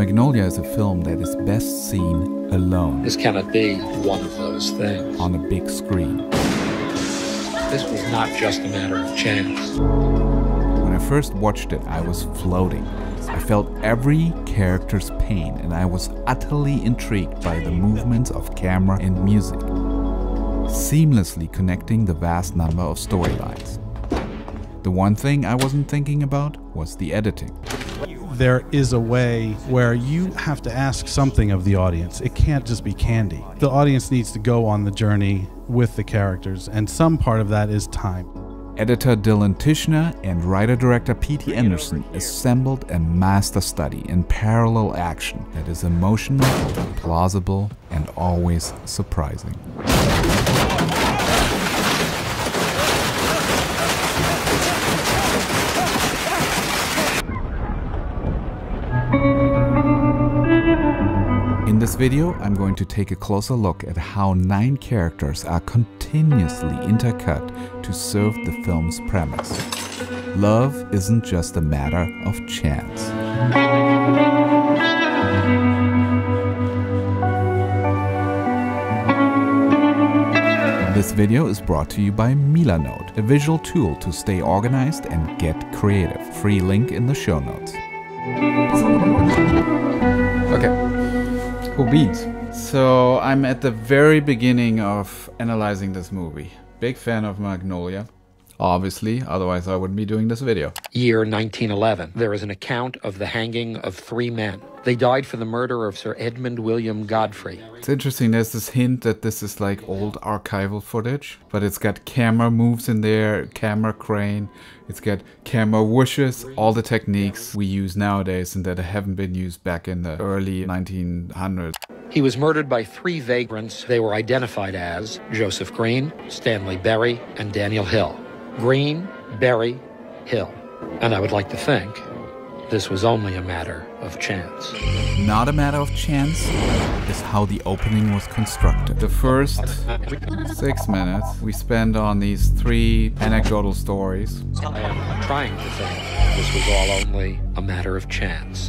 Magnolia is a film that is best seen alone This cannot be one of those things. on a big screen. This was not just a matter of chance. When I first watched it, I was floating. I felt every character's pain and I was utterly intrigued by the movements of camera and music, seamlessly connecting the vast number of storylines. The one thing I wasn't thinking about was the editing. There is a way where you have to ask something of the audience. It can't just be candy. The audience needs to go on the journey with the characters, and some part of that is time. Editor Dylan Tichenor and writer-director P.T. Anderson assembled a master study in parallel action that is emotional, plausible, and always surprising. Video, I'm going to take a closer look at how nine characters are continuously intercut to serve the film's premise. Love isn't just a matter of chance. This video is brought to you by Milanote, a visual tool to stay organized and get creative. Free link in the show notes. Beans. So I'm at the very beginning of analyzing this movie. Big fan of Magnolia, obviously, otherwise I wouldn't be doing this video. Year 1911. There is an account of the hanging of three men. They died for the murder of Sir Edmund William Godfrey. It's interesting, there's this hint that this is like old archival footage, but it's got camera moves in there, camera crane, it's got camera whooshes, all the techniques we use nowadays and that haven't been used back in the early 1900s. He was murdered by three vagrants. They were identified as Joseph Green, Stanley Berry, and Daniel Hill. Green, Berry, Hill. And I would like to think this was only a matter of chance. Not a matter of chance is how the opening was constructed. The first six minutes we spend on these three anecdotal stories. I am trying to think this was all only a matter of chance.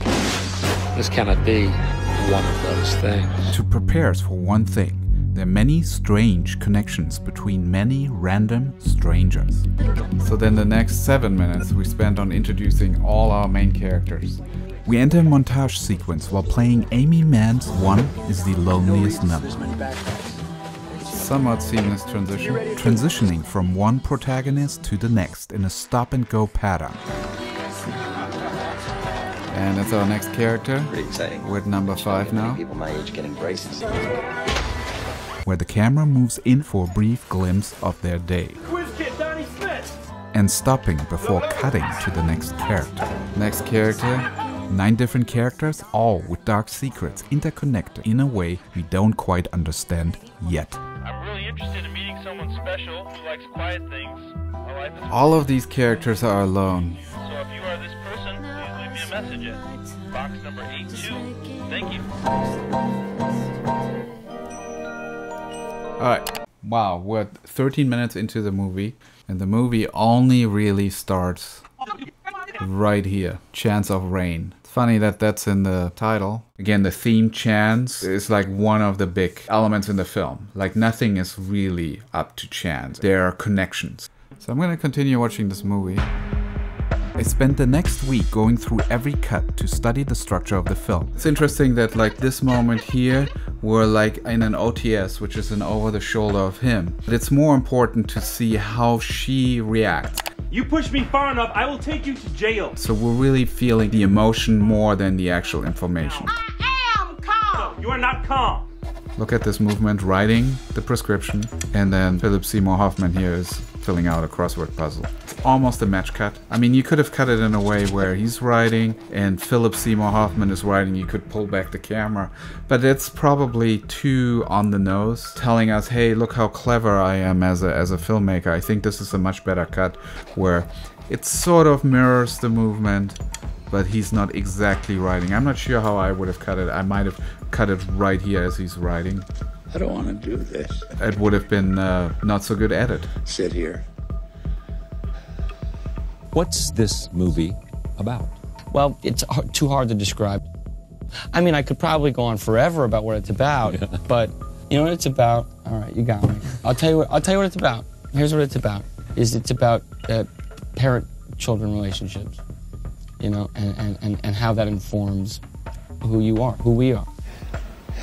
This cannot be one of those things. to prepare us for one thing. There are many strange connections between many random strangers. So then the next seven minutes we spent on introducing all our main characters. We enter a montage sequence while playing Aimee Mann's One is the Loneliest Number. Somewhat seamless transition, transitioning from one protagonist to the next in a stop and go pattern. And that's our next character. Pretty exciting. We're at number five now. People my age getting braces. Where the camera moves in for a brief glimpse of their day and stopping before cutting to the next character. Next character, nine different characters, all with dark secrets interconnected in a way we don't quite understand yet. I'm really interested in meeting someone special who likes quiet things. My life is All of these characters are alone. so if you are this person, please leave me a message at box number 82. Thank you. Alright, wow, we're 13 minutes into the movie, and the movie only really starts right here Chance of Rain. It's funny that that's in the title. Again, the theme chance is like one of the big elements in the film. Like nothing is really up to chance, there are connections. So I'm gonna continue watching this movie. I spent the next week going through every cut to study the structure of the film. It's interesting that like this moment here, we're like in an OTS, which is an over the shoulder of him. But it's more important to see how she reacts. You push me far enough, I will take you to jail. So we're really feeling the emotion more than the actual information. I am calm. No, you are not calm. Look at this movement, writing the prescription, and then Philip Seymour Hoffman here is filling out a crossword puzzle. It's almost a match cut. I mean, you could have cut it in a way where he's writing and Philip Seymour Hoffman is writing. You could pull back the camera, but it's probably too on the nose, telling us, "Hey, look how clever I am as a as a filmmaker." I think this is a much better cut, where it sort of mirrors the movement, but he's not exactly writing. I'm not sure how I would have cut it. I might have cut it right here as he's writing. I don't want to do this. It would have been uh, not so good edit. Sit here. What's this movie about? Well, it's too hard to describe. I mean, I could probably go on forever about what it's about, but you know what it's about. All right, you got me. I'll tell you what. I'll tell you what it's about. Here's what it's about. Is it's about uh, parent-children relationships, you know, and, and, and, and how that informs who you are, who we are.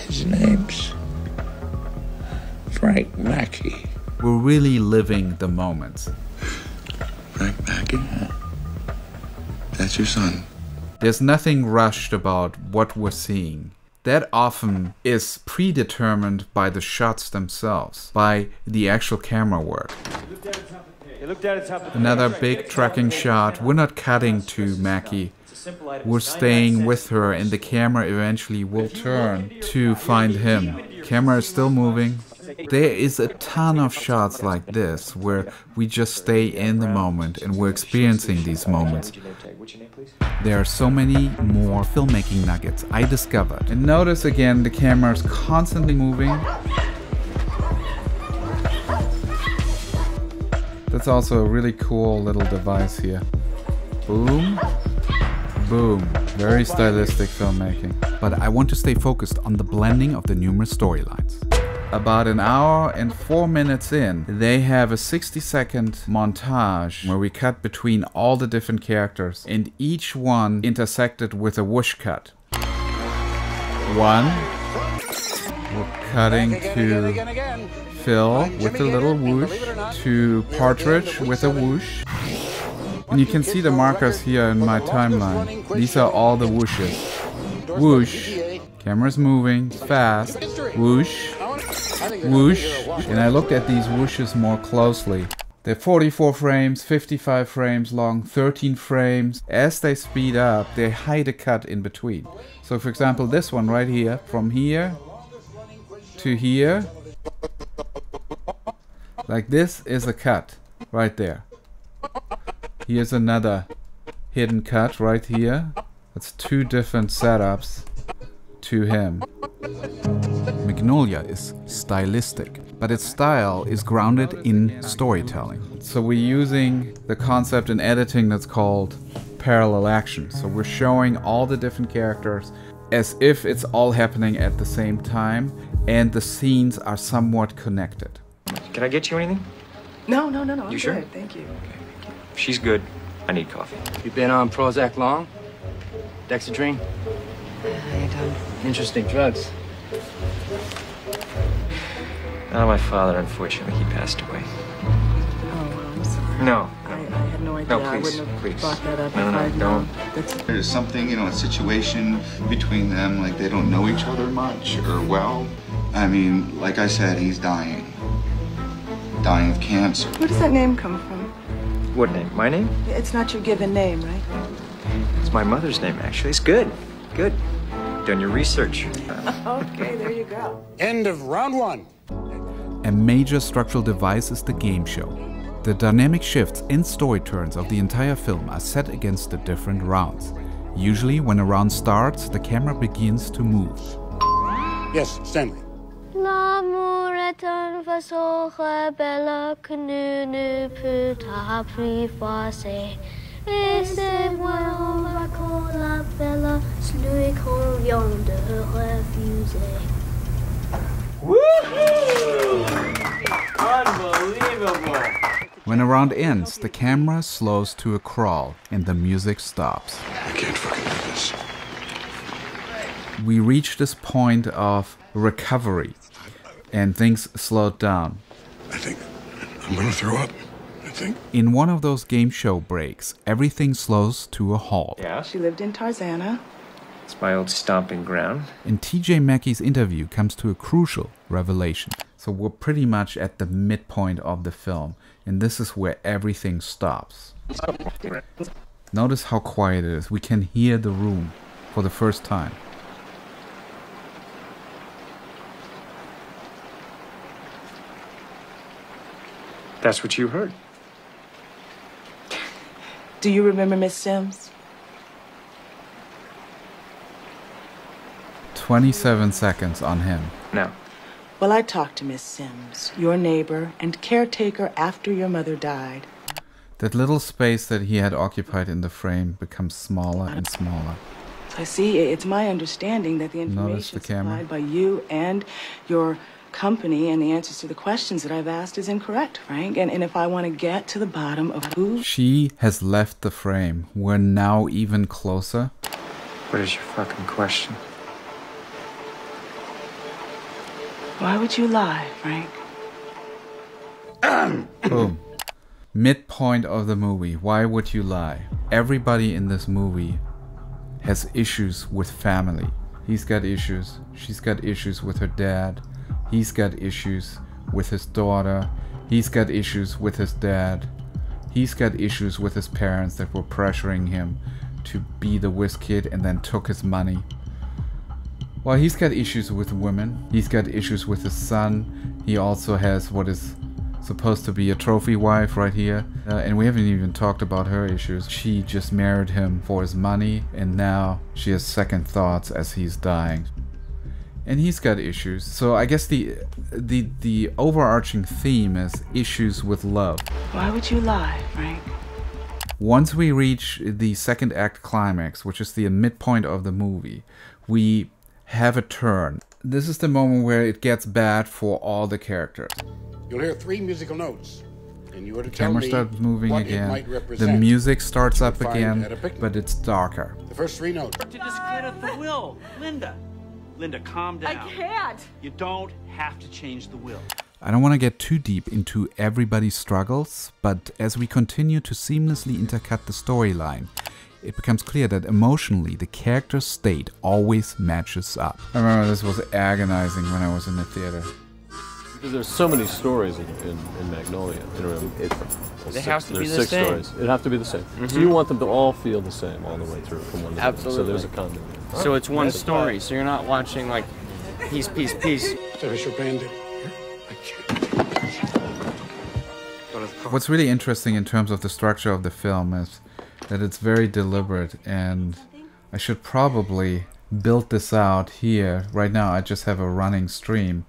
His name's Frank Mackey. We're really living the moments. Frank Mackey? That's your son. There's nothing rushed about what we're seeing. That often is predetermined by the shots themselves, by the actual camera work. Another big tracking shot. We're not cutting to Mackey. We're staying with her, and the camera eventually will turn to find him. Camera is still moving. There is a ton of shots like this where we just stay in the moment and we're experiencing these moments. There are so many more filmmaking nuggets I discovered. And notice again the camera is constantly moving. That's also a really cool little device here. Boom. Boom. Very stylistic filmmaking. But I want to stay focused on the blending of the numerous storylines. About an hour and four minutes in, they have a 60 second montage where we cut between all the different characters and each one intersected with a whoosh cut. One, we're cutting to Phil with a little whoosh, to Partridge with a whoosh. And you can see the markers here in my timeline. These are all the whooshes. Whoosh, camera's moving fast, whoosh, whoosh. And I looked at these whooshes more closely. They're 44 frames, 55 frames long, 13 frames. As they speed up, they hide a cut in between. So for example, this one right here, from here to here, like this is a cut right there. Here's another hidden cut right here. That's two different setups to him. Magnolia is stylistic, but its style is grounded in storytelling. So we're using the concept in editing that's called parallel action. So we're showing all the different characters as if it's all happening at the same time and the scenes are somewhat connected. Can I get you anything? No, no, no, no. I'm You sure? good. Thank you. She's good. I need coffee. You been on Prozac long? Dexedrine? I don't. Interesting drugs. Oh, my father, unfortunately, he passed away. Oh, I'm sorry. No. I, I had no idea. No, I please, wouldn't have please. brought that up No, if no, I'd no. known. There's something, you know, a situation between them, like they don't know each other much or well. I mean, like I said, he's dying. Dying of cancer. Where does that name come from? What name? My name? It's not your given name, right? It's my mother's name, actually. It's good. Good. Done your research. Okay, there you go. End of round one. A major structural device is the game show. The dynamic shifts and story turns of the entire film are set against the different rounds. Usually, when a round starts, the camera begins to move. Yes, Stanley. L'amouratan fasocha bella canunu puta privase. Ese moi va con la bella, celui qu'on vient de refuser. Unbelievable. When a round ends, the camera slows to a crawl and the music stops. I can't fucking do this. We reach this point of recovery and things slow down. I think I'm gonna throw up. I think. In one of those game show breaks, everything slows to a halt. Yeah? She lived in Tarzana. It's my old stomping ground. And TJ Mackey's interview comes to a crucial revelation. So we're pretty much at the midpoint of the film, and this is where everything stops. Notice how quiet it is. We can hear the room for the first time. That's what you heard. Do you remember Miss Sims? 27 seconds on him. No. Well, I talked to Miss Sims, your neighbor and caretaker after your mother died. That little space that he had occupied in the frame becomes smaller and smaller. I see. It's my understanding that the Notice the information camera. supplied by you and your company and the answers to the questions that I've asked is incorrect, Frank. And, and if I want to get to the bottom of who She has left the frame. We're now even closer. What is your fucking question? Why would you lie, Frank? Boom. Midpoint of the movie. Why would you lie? Everybody in this movie has issues with family. He's got issues. She's got issues with her dad. He's got issues with his daughter. He's got issues with his dad. He's got issues with his parents that were pressuring him to be the whiz kid and then took his money. Well, he's got issues with women. He's got issues with his son. He also has what is supposed to be a trophy wife right here. Uh, and we haven't even talked about her issues. She just married him for his money, and now she has second thoughts as he's dying. And he's got issues. So I guess the the the overarching theme is issues with love. Why would you lie, Frank? Once we reach the second act climax, which is the midpoint of the movie, we have a turn. This is the moment where it gets bad for all the characters. You'll hear three musical notes, and you are to The tell camera me starts moving what it again. The music starts up again, at a picnic. but it's darker. The first three notes. To discredit the will. Linda. Linda, calm down. I can't. You don't have to change the will. I don't want to get too deep into everybody's struggles, but as we continue to seamlessly intercut the storyline, it becomes clear that emotionally the character's state always matches up. I remember this was agonizing when I was in the theater. Because there's so many stories in, in, in Magnolia. You know, it, well, They six- have to be the six same. stories. It have to be the same. So Mhm. you want them to all feel the same all the way through from one to the. So Absolutely. there's a continuity. So it's one story. So you're not watching like piece, piece, piece. So Chopin did. What's really interesting in terms of the structure of the film is that it's very deliberate, and I should probably build this out here. Right now, I just have a running stream,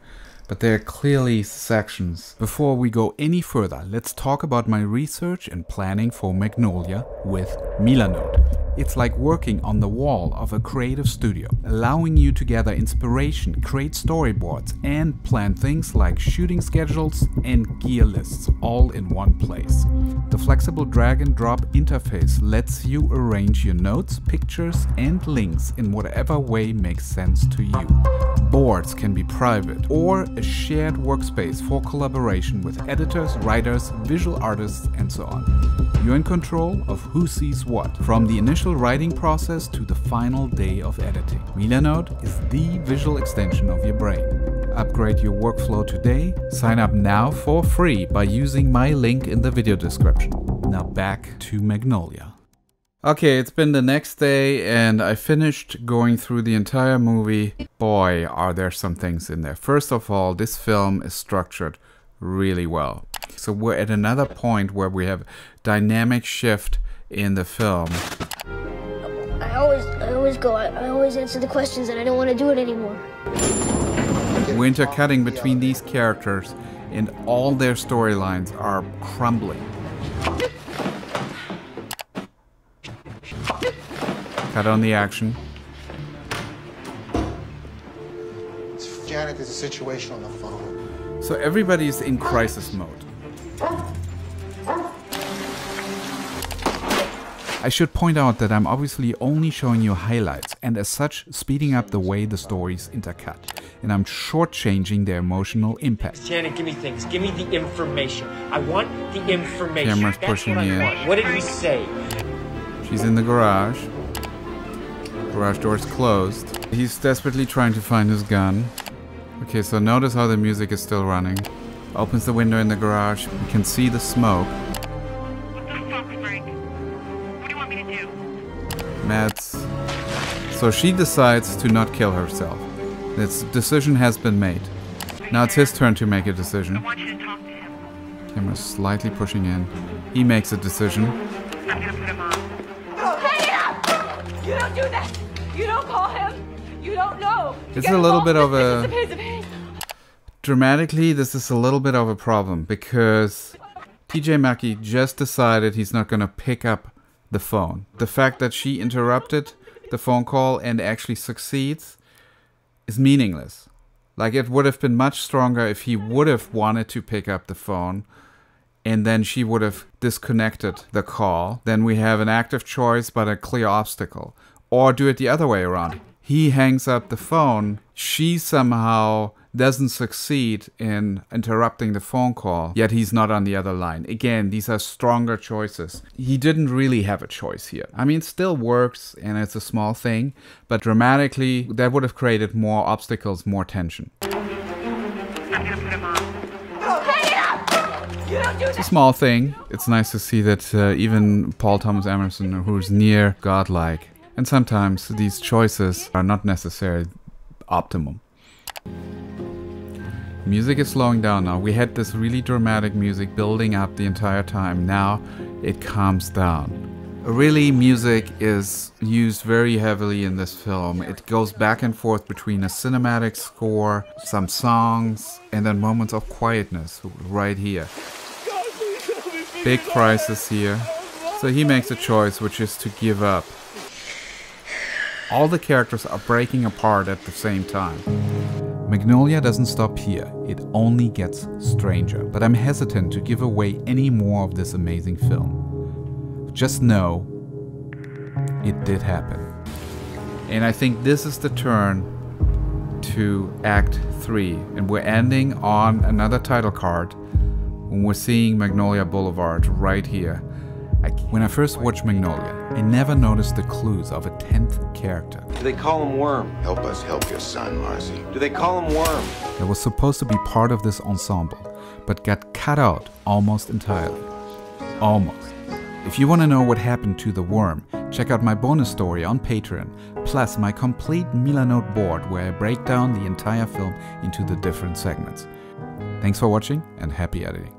but there are clearly sections. Before we go any further, let's talk about my research and planning for Magnolia with Milanote. It's like working on the wall of a creative studio, allowing you to gather inspiration, create storyboards, and plan things like shooting schedules and gear lists all in one place. The flexible drag and drop interface lets you arrange your notes, pictures, and links in whatever way makes sense to you. Boards can be private or a shared workspace for collaboration with editors, writers, visual artists, and so on. You're in control of who sees what, from the initial writing process to the final day of editing. Milanote is the visual extension of your brain. Upgrade your workflow today. Sign up now for free by using my link in the video description. Now back to Magnolia. Okay, it's been the next day and I finished going through the entire movie. Boy, are there some things in there. First of all, this film is structured really well. So we're at another point where we have dynamic shift in the film. I always, I always go. I, I always answer the questions, and I don't want to do it anymore. We're intercutting between these characters and all their storylines are crumbling. Cut on the action. Janet, there's a situation on the phone. So everybody's in crisis mode. I should point out that I'm obviously only showing you highlights and as such speeding up the way the stories intercut. And I'm shortchanging their emotional impact. Janet, give me things. Give me the information. I want the information. Camera's That's pushing what in. What did he say? She's in the garage. Garage door's closed. He's desperately trying to find his gun. Okay, so notice how the music is still running. Opens the window in the garage. You can see the smoke. So she decides to not kill herself. This decision has been made. Now it's his turn to make a decision. Camera's slightly pushing in. He makes a decision. I'm gonna put him on. Hang it up! You don't do that! You don't call him! You don't know! You It's a little bit of a- business of his, of his. Dramatically, this is a little bit of a problem because TJ Mackey just decided he's not going to pick up the phone. The fact that she interrupted the phone call and actually succeeds is meaningless. Like it would have been much stronger if he would have wanted to pick up the phone and then she would have disconnected the call. Then we have an active choice but a clear obstacle. Or do it the other way around. He hangs up the phone, she somehow doesn't succeed in interrupting the phone call, yet he's not on the other line. Again, these are stronger choices. He didn't really have a choice here. I mean, it still works and it's a small thing, but dramatically, that would have created more obstacles, more tension. It's a small thing. It's nice to see that uh, even Paul Thomas Anderson, who's near godlike, and sometimes these choices are not necessarily optimum. Music is slowing down now. We had this really dramatic music building up the entire time. Now it calms down. Really, music is used very heavily in this film. It goes back and forth between a cinematic score, some songs, and then moments of quietness right here. Big crisis here. So he makes a choice, which is to give up. All the characters are breaking apart at the same time. Magnolia doesn't stop here, it only gets stranger, but I'm hesitant to give away any more of this amazing film. Just know it did happen. And I think this is the turn to Act 3, and we're ending on another title card when we're seeing Magnolia Boulevard right here. I, when I first watched Magnolia, I never noticed the clues of a 10th character. Do they call him Worm? Help us help your son, Marcy. Do they call him Worm? That was supposed to be part of this ensemble, but got cut out almost entirely. Almost. If you want to know what happened to the worm, check out my bonus story on Patreon, plus my complete Milanote board where I break down the entire film into the different segments. Thanks for watching and happy editing.